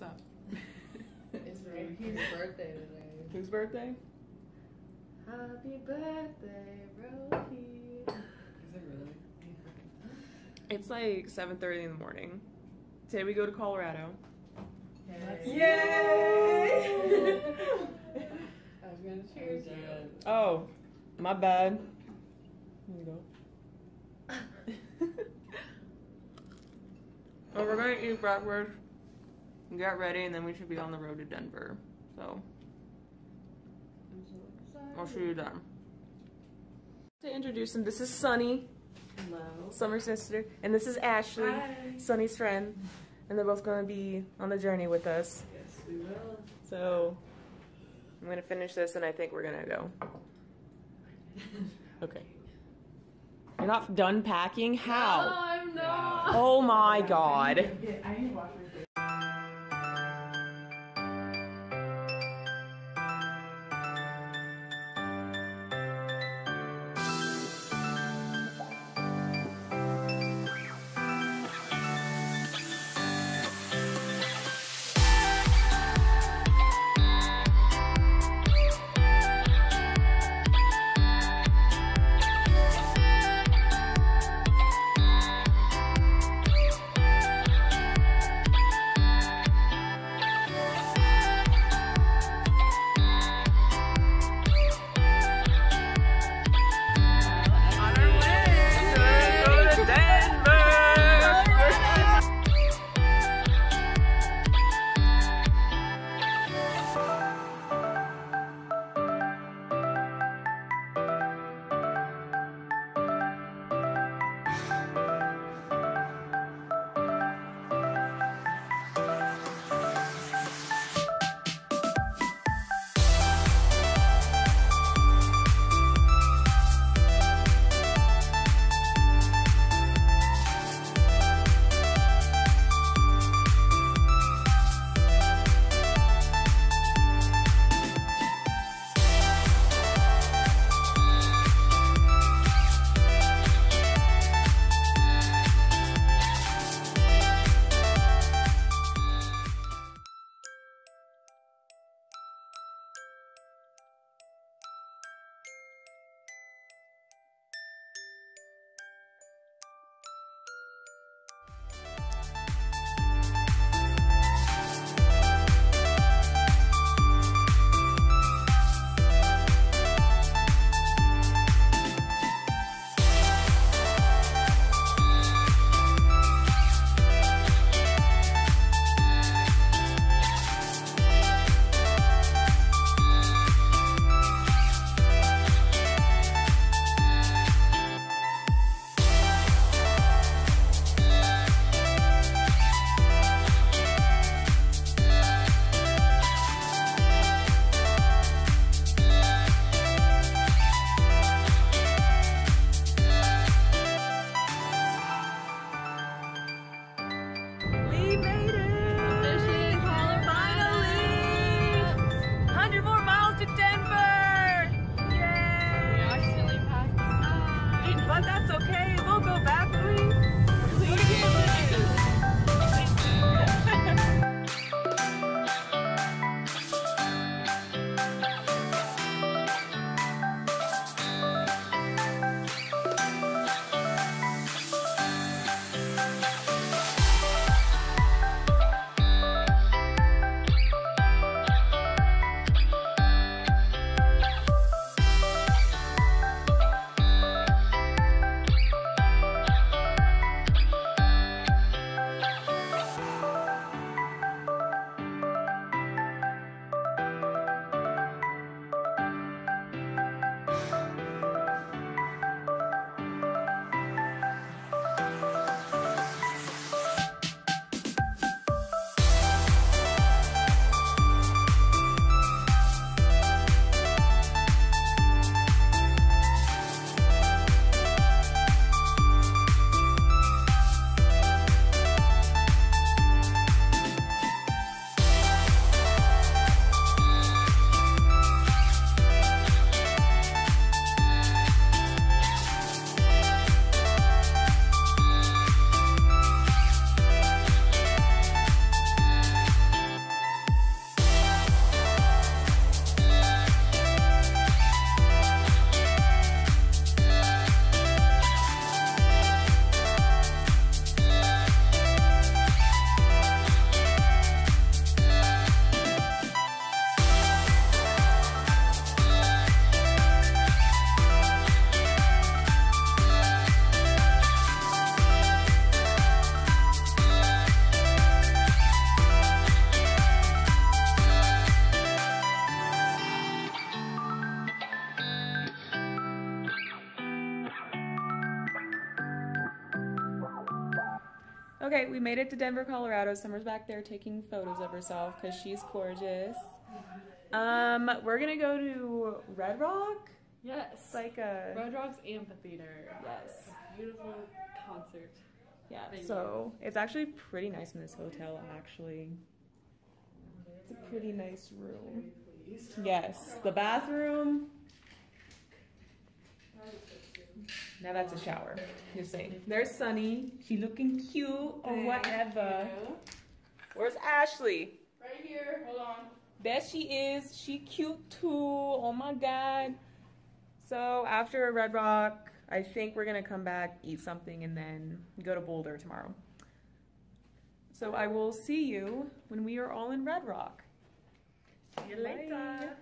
What's up? It's Rohi's birthday today. Whose birthday? Happy birthday, Rohi. Is it really? It's like 7.30 in the morning. Today we go to Colorado. Yay! I was gonna cheers you. Oh, my bad. Here you go. well, oh, we're gonna eat breakfast, get ready, and then we should be on the road to Denver. So, I'm so excited. I'll show you then. To introduce him, this is Sunnie, Hello. Summer's sister, and this is Ashleigh, Hi. Sunnie's friend, and they're both gonna be on the journey with us. Yes, we will. So, I'm gonna finish this, and I think we're gonna go. Okay. You're not done packing? No, How? I'm not. Oh my god. I need to wash Okay, we made it to Denver, Colorado. Summer's back there taking photos of herself because she's gorgeous. Um, we're gonna go to Red Rock. Yes. Like a Red Rocks Amphitheater. yes, Beautiful concert. yeah. Thank So it's actually pretty nice in this hotel. Actually, it's a pretty nice room. Yes, the bathroom. Now that's a shower. Just saying. There's Sunnie. She looking cute or whatever. Where's Ashleigh? Right here. Hold on. There she is. She cute too. Oh my god. So after Red Rock, I think we're gonna come back, eat something, and then go to Boulder tomorrow. So I will see you when we are all in Red Rock. See you later.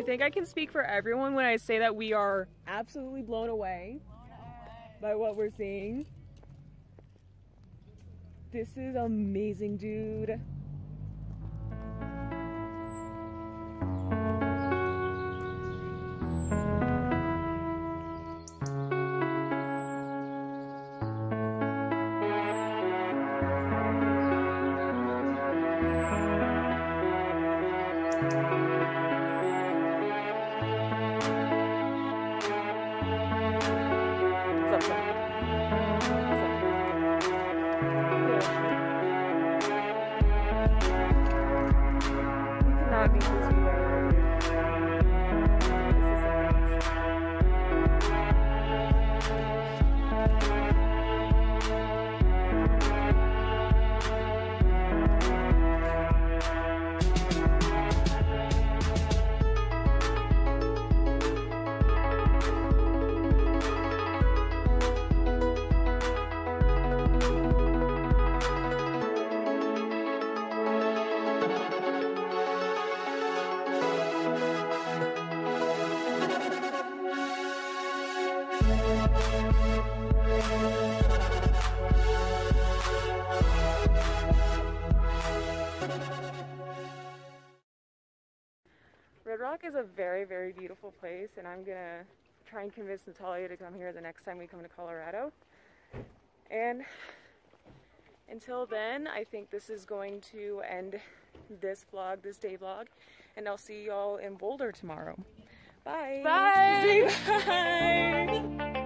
I think I can speak for everyone when I say that we are absolutely blown away by what we're seeing. This is amazing, dude. Rock is a very, very beautiful place, and I'm gonna try and convince Natalia to come here the next time we come to Colorado. And until then, I think this is going to end this vlog, this day vlog, and I'll see y'all in Boulder tomorrow. Bye. Bye. Say bye.